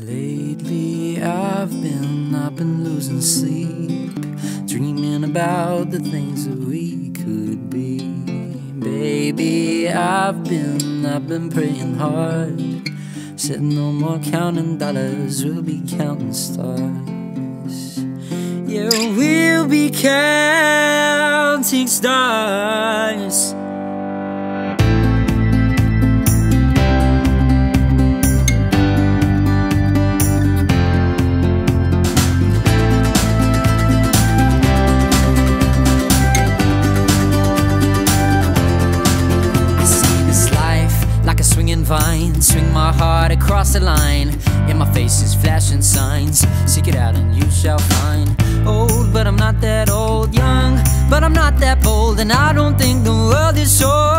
Lately I've been, I've been losing sleep Dreaming about the things that we could be. Baby, I've been, I've been praying hard. Said no more counting dollars, we'll be counting stars. Yeah, we'll be counting stars vine Swing my heart across the line. In my face is flashing signs. Seek it out and you shall find. Old, but I'm not that old. Young, but I'm not that bold. And I don't think the world is sold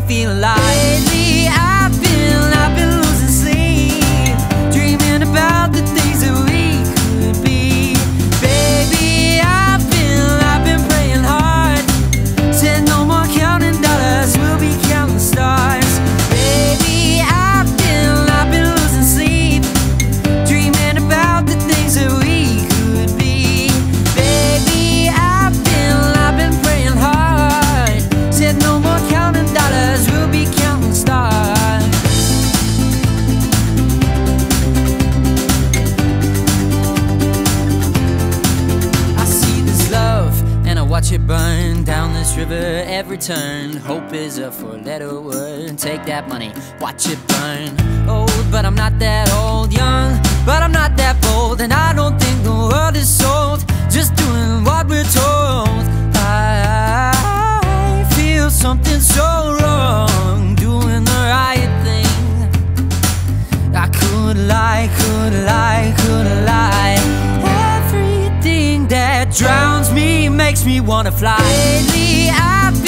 makes feel alive watch it burn down this river every turn. Hope is a four letter word. Take that money, watch it burn. Old, but I'm not that old. Young, but I'm not that bold. And I don't think the world makes me wanna fly. Lately, I've been,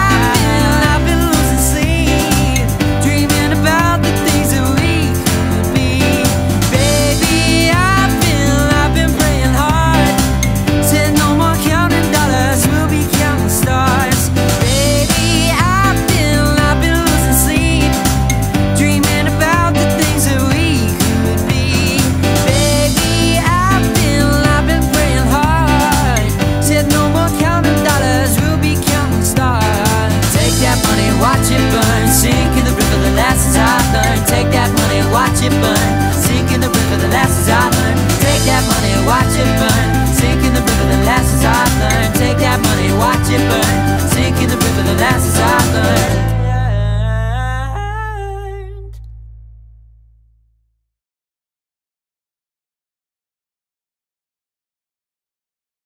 watch it burn. Sink in the river, the lessons I've learned. Take that money, watch it burn. Sink in the river, the lessons I've learned. Take that money, watch it burn.